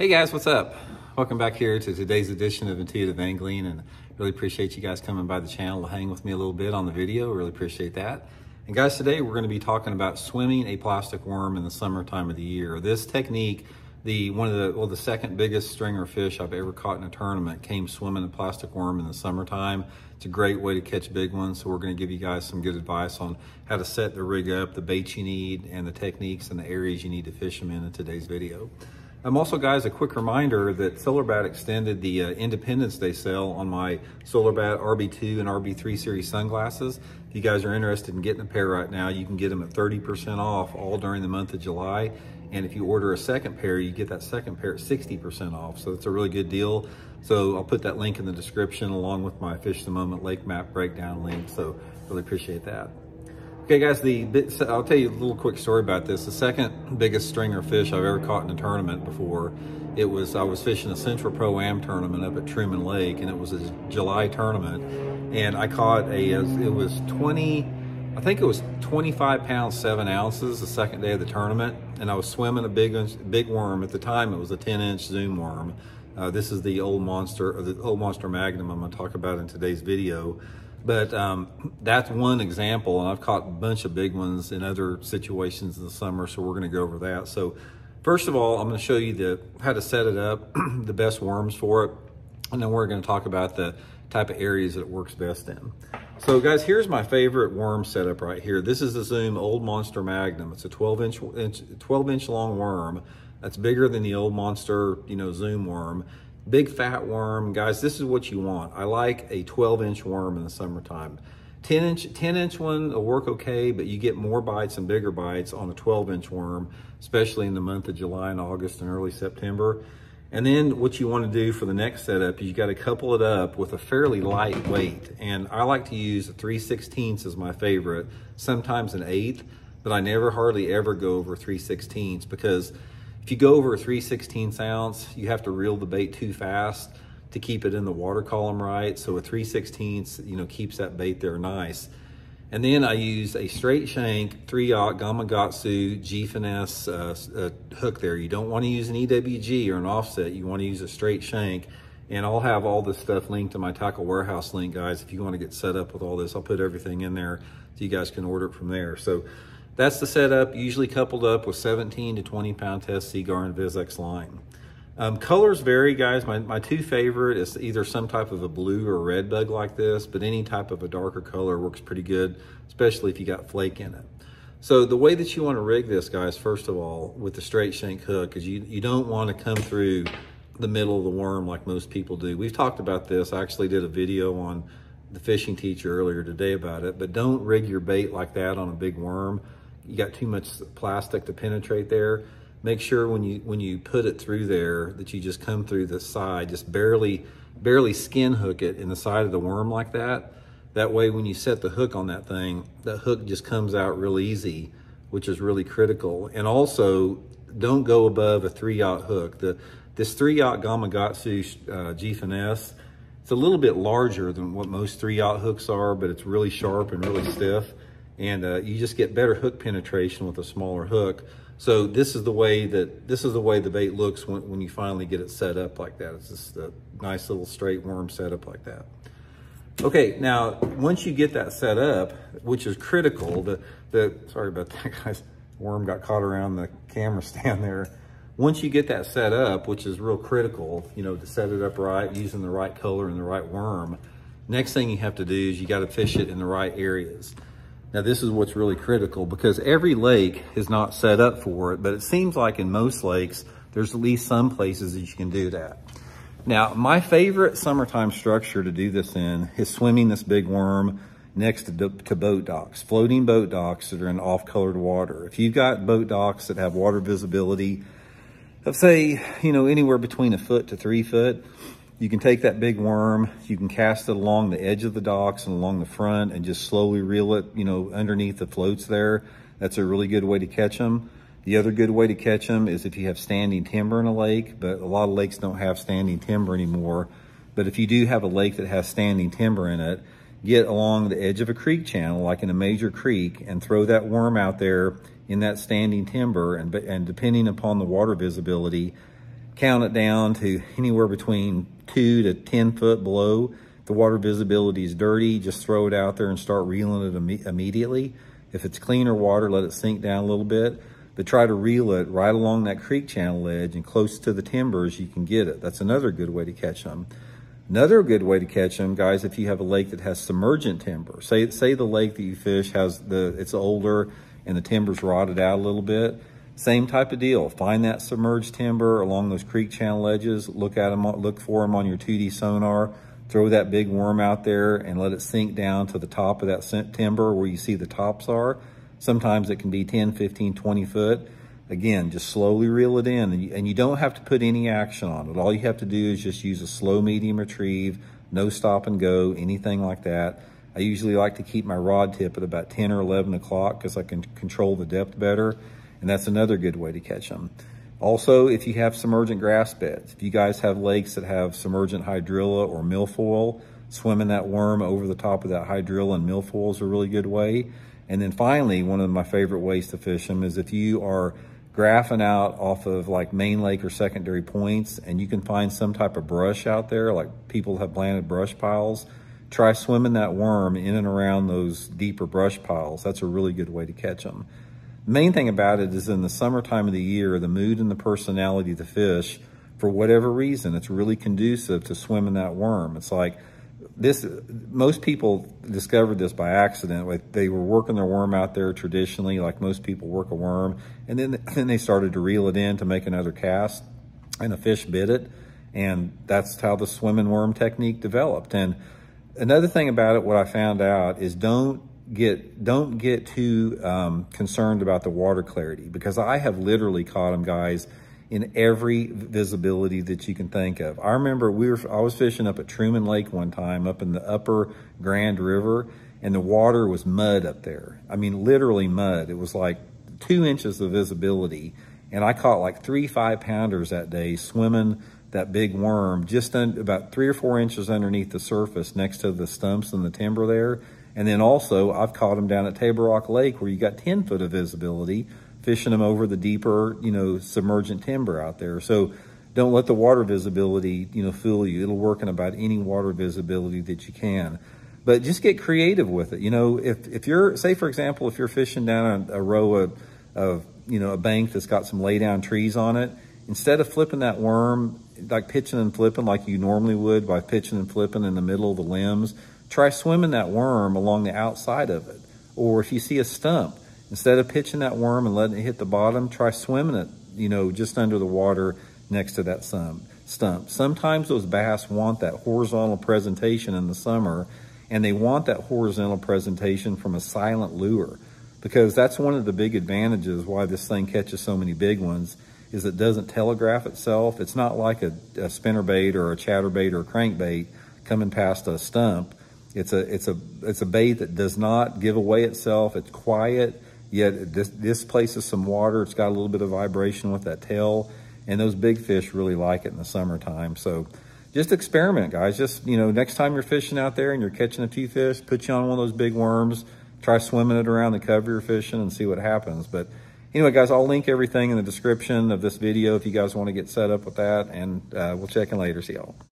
Hey guys, what's up? Welcome back here to today's edition of Intuitive Angling and really appreciate you guys coming by the channel to hang with me a little bit on the video. Really appreciate that. And guys, today we're going to be talking about swimming a plastic worm in the summertime of the year. This technique, the one of the well, the second biggest stringer fish I've ever caught in a tournament came swimming a plastic worm in the summertime. It's a great way to catch big ones. So we're going to give you guys some good advice on how to set the rig up, the baits you need, and the techniques and the areas you need to fish them in in today's video. Um, also, guys, a quick reminder that SolarBat extended the uh, Independence Day sale on my SolarBat RB2 and RB3 series sunglasses. If you guys are interested in getting a pair right now, you can get them at 30% off all during the month of July. And if you order a second pair, you get that second pair at 60% off. So it's a really good deal. So I'll put that link in the description along with my Fish the Moment lake map breakdown link. So really appreciate that. Okay guys, the I'll tell you a little quick story about this. The second biggest stringer fish I've ever caught in a tournament before, it was, I was fishing a Central Pro-Am tournament up at Truman Lake and it was a July tournament. And I caught a, it was 20, I think it was 25 pounds, seven ounces the second day of the tournament. And I was swimming a big, big worm. At the time, it was a 10 inch zoom worm. Uh, this is the old monster, the old monster magnum I'm gonna talk about in today's video. But um, that's one example, and I've caught a bunch of big ones in other situations in the summer, so we're gonna go over that. So first of all, I'm gonna show you the how to set it up, the best worms for it, and then we're gonna talk about the type of areas that it works best in. So guys, here's my favorite worm setup right here. This is the Zoom Old Monster Magnum. It's a 12 inch, inch 12 inch long worm that's bigger than the Old Monster, you know, Zoom worm. Big fat worm, guys, this is what you want. I like a 12 inch worm in the summertime. 10 inch, 10 inch one will work okay, but you get more bites and bigger bites on a 12 inch worm, especially in the month of July and August and early September. And then what you want to do for the next setup is you got to couple it up with a fairly light weight. And I like to use a 3 16ths as my favorite, sometimes an eighth, but I never hardly ever go over 3 16ths because if you go over a 3 16 ounce, you have to reel the bait too fast to keep it in the water column right. So a 3 16 you know, keeps that bait there nice. And then I use a straight shank, 3-aught Gamakatsu G-Finesse uh, uh, hook there. You don't want to use an EWG or an offset. You want to use a straight shank. And I'll have all this stuff linked to my Tackle Warehouse link, guys. If you want to get set up with all this, I'll put everything in there so you guys can order it from there. So that's the setup, usually coupled up with 17 to 20 pound test Seaguar InvizX line. Um, colors vary, guys. My, my two favorite is either some type of a blue or red bug like this, but any type of a darker color works pretty good, especially if you got flake in it. So the way that you want to rig this, guys, first of all, with the straight shank hook, is you, you don't want to come through the middle of the worm like most people do. We've talked about this. I actually did a video on the fishing teacher earlier today about it, but don't rig your bait like that on a big worm you got too much plastic to penetrate there. Make sure when you when you put it through there that you just come through the side, just barely barely skin hook it in the side of the worm like that. That way when you set the hook on that thing, that hook just comes out real easy, which is really critical. And also don't go above a 3-aught hook. The This 3-aught Gamakatsu uh, G-Finesse, it's a little bit larger than what most 3-aught hooks are, but it's really sharp and really stiff and uh, you just get better hook penetration with a smaller hook. So this is the way that this is the way the bait looks when, when you finally get it set up like that. It's just a nice little straight worm setup like that. Okay, now once you get that set up, which is critical, the the sorry about that guys, worm got caught around the camera stand there. Once you get that set up, which is real critical, you know, to set it up right, using the right color and the right worm, next thing you have to do is you got to fish it in the right areas. Now this is what's really critical because every lake is not set up for it, but it seems like in most lakes, there's at least some places that you can do that. Now, my favorite summertime structure to do this in is swimming this big worm next to, to boat docks, floating boat docks that are in off-colored water. If you've got boat docks that have water visibility of say, you know, anywhere between a foot to three foot, you can take that big worm, you can cast it along the edge of the docks and along the front and just slowly reel it, you know, underneath the floats there. That's a really good way to catch them. The other good way to catch them is if you have standing timber in a lake, but a lot of lakes don't have standing timber anymore. But if you do have a lake that has standing timber in it, get along the edge of a creek channel, like in a major creek, and throw that worm out there in that standing timber. And, and depending upon the water visibility, count it down to anywhere between two to 10 foot below. If the water visibility is dirty, just throw it out there and start reeling it Im immediately. If it's cleaner water, let it sink down a little bit, but try to reel it right along that creek channel edge and close to the timbers you can get it. That's another good way to catch them. Another good way to catch them, guys, if you have a lake that has submergent timber. Say, say the lake that you fish has the, it's older and the timber's rotted out a little bit. Same type of deal. Find that submerged timber along those creek channel edges. Look at them, look for them on your 2D sonar. Throw that big worm out there and let it sink down to the top of that timber where you see the tops are. Sometimes it can be 10, 15, 20 foot. Again, just slowly reel it in and you, and you don't have to put any action on it. All you have to do is just use a slow medium retrieve, no stop and go, anything like that. I usually like to keep my rod tip at about 10 or 11 o'clock because I can control the depth better. And that's another good way to catch them. Also, if you have submergent grass beds, if you guys have lakes that have submergent hydrilla or milfoil, swimming that worm over the top of that hydrilla and milfoil is a really good way. And then finally, one of my favorite ways to fish them is if you are graphing out off of like main lake or secondary points and you can find some type of brush out there, like people have planted brush piles, try swimming that worm in and around those deeper brush piles. That's a really good way to catch them. Main thing about it is in the summertime of the year, the mood and the personality of the fish, for whatever reason, it's really conducive to swimming that worm. It's like this, most people discovered this by accident. Like they were working their worm out there traditionally, like most people work a worm, and then, then they started to reel it in to make another cast, and a fish bit it, and that's how the swimming worm technique developed. And another thing about it, what I found out is don't get don't get too um, concerned about the water clarity because I have literally caught them, guys, in every visibility that you can think of. I remember we were, I was fishing up at Truman Lake one time up in the upper Grand River and the water was mud up there. I mean, literally mud. It was like two inches of visibility. And I caught like three five pounders that day swimming that big worm just about three or four inches underneath the surface next to the stumps and the timber there. And then also I've caught them down at Table Rock Lake where you got 10 foot of visibility fishing them over the deeper, you know, submergent timber out there. So don't let the water visibility, you know, fool you. It'll work in about any water visibility that you can. But just get creative with it. You know, if, if you're, say for example, if you're fishing down a, a row of, of, you know, a bank that's got some lay down trees on it, instead of flipping that worm, like pitching and flipping like you normally would by pitching and flipping in the middle of the limbs, try swimming that worm along the outside of it. Or if you see a stump, Instead of pitching that worm and letting it hit the bottom, try swimming it, you know, just under the water next to that stump. Sometimes those bass want that horizontal presentation in the summer, and they want that horizontal presentation from a silent lure because that's one of the big advantages why this thing catches so many big ones is it doesn't telegraph itself. It's not like a, a spinnerbait or a chatterbait or a crankbait coming past a stump. It's a, it's a, it's a bait that does not give away itself. It's quiet Yet this, this places some water. It's got a little bit of vibration with that tail. And those big fish really like it in the summertime. So just experiment, guys. Just, you know, next time you're fishing out there and you're catching a few fish, put you on one of those big worms. Try swimming it around the cover you're fishing and see what happens. But anyway, guys, I'll link everything in the description of this video if you guys want to get set up with that. And uh, we'll check in later. See y'all.